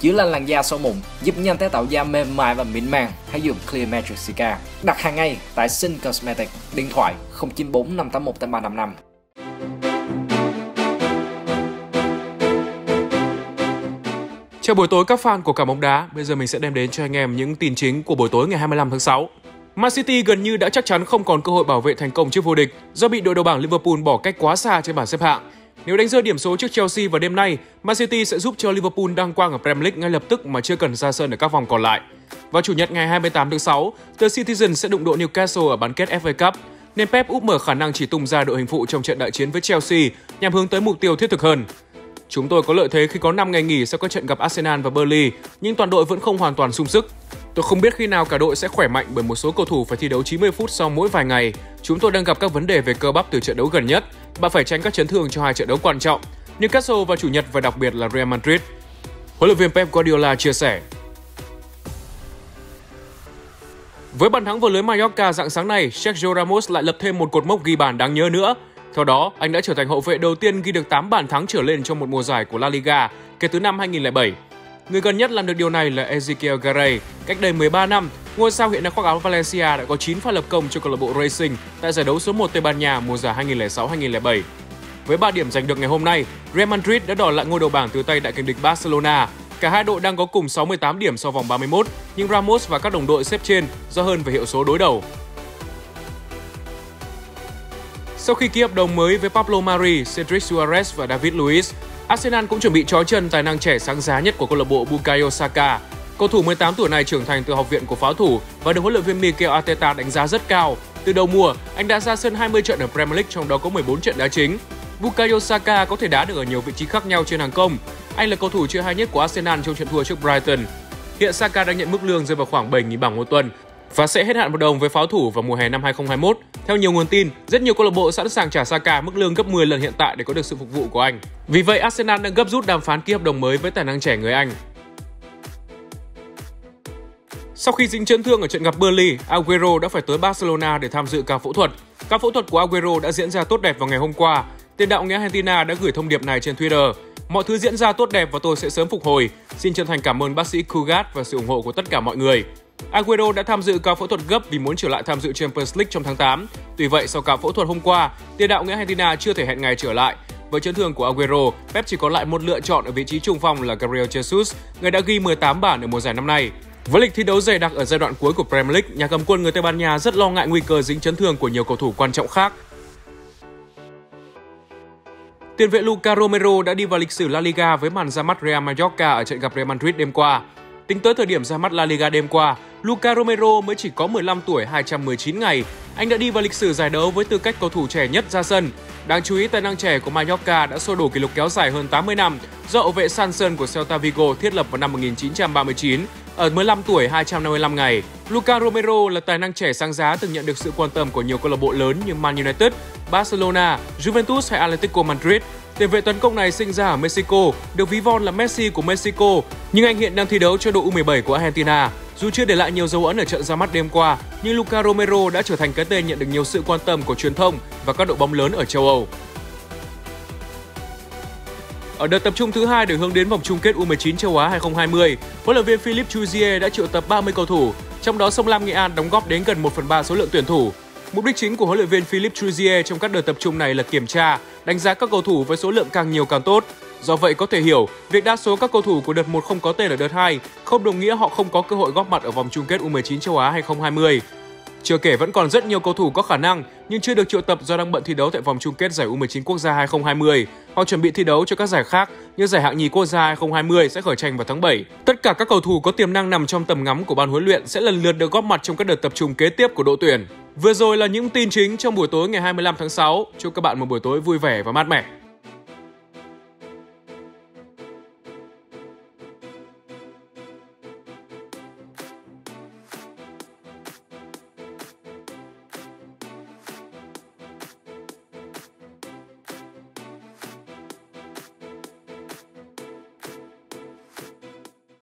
Chữa lành làn da sâu mụn, giúp nhanh tái tạo da mềm mại và mịn màng, hãy dùng Clear Matricica. Đặt hàng ngay tại Sin Cosmetics, điện thoại 094 581 8355. Chào buổi tối các fan của cả bóng đá, bây giờ mình sẽ đem đến cho anh em những tin chính của buổi tối ngày 25 tháng 6. Man City gần như đã chắc chắn không còn cơ hội bảo vệ thành công trước vô địch do bị đội đầu bảng Liverpool bỏ cách quá xa trên bảng xếp hạng. Nếu đánh rơi điểm số trước Chelsea vào đêm nay, Man City sẽ giúp cho Liverpool đăng quang ở Premier League ngay lập tức mà chưa cần ra sân ở các vòng còn lại. Vào chủ nhật ngày 28 tháng 6, The Citizen sẽ đụng độ Newcastle ở bán kết FA Cup, nên Pep úp mở khả năng chỉ tung ra đội hình phụ trong trận đại chiến với Chelsea nhằm hướng tới mục tiêu thiết thực hơn. Chúng tôi có lợi thế khi có 5 ngày nghỉ sau các trận gặp Arsenal và Burnley, nhưng toàn đội vẫn không hoàn toàn sung sức. Tôi không biết khi nào cả đội sẽ khỏe mạnh bởi một số cầu thủ phải thi đấu 90 phút sau mỗi vài ngày. Chúng tôi đang gặp các vấn đề về cơ bắp từ trận đấu gần nhất. Bạn phải tránh các chấn thương cho hai trận đấu quan trọng. Newcastle vào chủ nhật và đặc biệt là Real Madrid. Huấn luyện viên Pep Guardiola chia sẻ. Với bàn thắng vào lưới Mallorca dạng sáng nay, Sergio Ramos lại lập thêm một cột mốc ghi bàn đáng nhớ nữa. Theo đó, anh đã trở thành hậu vệ đầu tiên ghi được 8 bàn thắng trở lên trong một mùa giải của La Liga kể từ năm 2007. Người gần nhất làm được điều này là Ezekiel Garay. Cách đây 13 năm, ngôi sao hiện đang khoác áo Valencia đã có 9 pha lập công cho câu lạc bộ Racing tại giải đấu số 1 Tây Ban Nha mùa giải 2006-2007. Với 3 điểm giành được ngày hôm nay, Real Madrid đã đòi lại ngôi đầu bảng từ tay đại kình địch Barcelona. Cả hai đội đang có cùng 68 điểm sau vòng 31, nhưng Ramos và các đồng đội xếp trên do hơn về hiệu số đối đầu. Sau khi ký hợp đồng mới với Pablo Mari, Cedric Suarez và David Luiz, Arsenal cũng chuẩn bị trói chân tài năng trẻ sáng giá nhất của câu lạc bộ Bukayo Saka. Cầu thủ 18 tuổi này trưởng thành từ học viện của pháo thủ và được huấn luyện viên Mikel Arteta đánh giá rất cao. Từ đầu mùa, anh đã ra sân 20 trận ở Premier League trong đó có 14 trận đá chính. Bukayo Saka có thể đá được ở nhiều vị trí khác nhau trên hàng công. Anh là cầu thủ chơi hay nhất của Arsenal trong trận thua trước Brighton. Hiện Saka đang nhận mức lương rơi vào khoảng 7.000 bảng một tuần và sẽ hết hạn hợp đồng với pháo thủ vào mùa hè năm 2021. Theo nhiều nguồn tin, rất nhiều câu lạc bộ sẵn sàng trả Saka mức lương gấp 10 lần hiện tại để có được sự phục vụ của anh. Vì vậy, Arsenal đang gấp rút đàm phán ký hợp đồng mới với tài năng trẻ người Anh. Sau khi dính chấn thương ở trận gặp Burnley, Aguero đã phải tới Barcelona để tham dự ca phẫu thuật. Ca phẫu thuật của Aguero đã diễn ra tốt đẹp vào ngày hôm qua. Tiền đạo người Argentina đã gửi thông điệp này trên Twitter. Mọi thứ diễn ra tốt đẹp và tôi sẽ sớm phục hồi. Xin chân thành cảm ơn bác sĩ Kugat và sự ủng hộ của tất cả mọi người. Aguero đã tham dự ca phẫu thuật gấp vì muốn trở lại tham dự Champions League trong tháng 8. Tuy vậy, sau ca phẫu thuật hôm qua, tiền đạo người Argentina chưa thể hẹn ngày trở lại. Với chấn thương của Aguero, Pep chỉ có lại một lựa chọn ở vị trí trung phong là Gabriel Jesus, người đã ghi 18 bản ở mùa giải năm nay. Với lịch thi đấu dày đặc ở giai đoạn cuối của Premier League, nhà cầm quân người Tây Ban Nha rất lo ngại nguy cơ dính chấn thương của nhiều cầu thủ quan trọng khác. Tiền vệ Luca Romero đã đi vào lịch sử La Liga với màn ra mắt Real Mallorca ở trận gặp Real Madrid đêm qua. Tính tới thời điểm ra mắt La Liga đêm qua, Luca Romero mới chỉ có 15 tuổi 219 ngày. Anh đã đi vào lịch sử giải đấu với tư cách cầu thủ trẻ nhất ra sân. Đáng chú ý, tài năng trẻ của Mallorca đã xô đổ kỷ lục kéo dài hơn 80 năm do hậu vệ Sanson của Celta Vigo thiết lập vào năm 1939 ở 15 tuổi 255 ngày. Luca Romero là tài năng trẻ sáng giá từng nhận được sự quan tâm của nhiều câu lạc bộ lớn như Man United, Barcelona, Juventus hay Atletico Madrid. Tiền vệ tấn công này sinh ra ở Mexico, được ví von là Messi của Mexico, nhưng anh hiện đang thi đấu cho đội U17 của Argentina. Dù chưa để lại nhiều dấu ấn ở trận ra mắt đêm qua, nhưng Luca Romero đã trở thành cái tên nhận được nhiều sự quan tâm của truyền thông và các đội bóng lớn ở châu Âu. Ở đợt tập trung thứ hai để hướng đến vòng chung kết U19 châu Á 2020, huấn luyện viên Philippe Chuzier đã triệu tập 30 cầu thủ, trong đó Sông Lam Nghệ An đóng góp đến gần 1 phần 3 số lượng tuyển thủ. Mục đích chính của huấn luyện viên Philippe Chuzier trong các đợt tập trung này là kiểm tra, đánh giá các cầu thủ với số lượng càng nhiều càng tốt. Do vậy có thể hiểu, việc đa số các cầu thủ của đợt 1 không có tên ở đợt 2 không đồng nghĩa họ không có cơ hội góp mặt ở vòng chung kết U19 châu Á 2020. Chưa kể vẫn còn rất nhiều cầu thủ có khả năng nhưng chưa được triệu tập do đang bận thi đấu tại vòng chung kết giải U19 quốc gia 2020 hoặc chuẩn bị thi đấu cho các giải khác như giải hạng nhì quốc gia 2020 sẽ khởi tranh vào tháng 7. Tất cả các cầu thủ có tiềm năng nằm trong tầm ngắm của ban huấn luyện sẽ lần lượt được góp mặt trong các đợt tập trung kế tiếp của đội tuyển. Vừa rồi là những tin chính trong buổi tối ngày 25 tháng 6. Chúc các bạn một buổi tối vui vẻ và mát mẻ.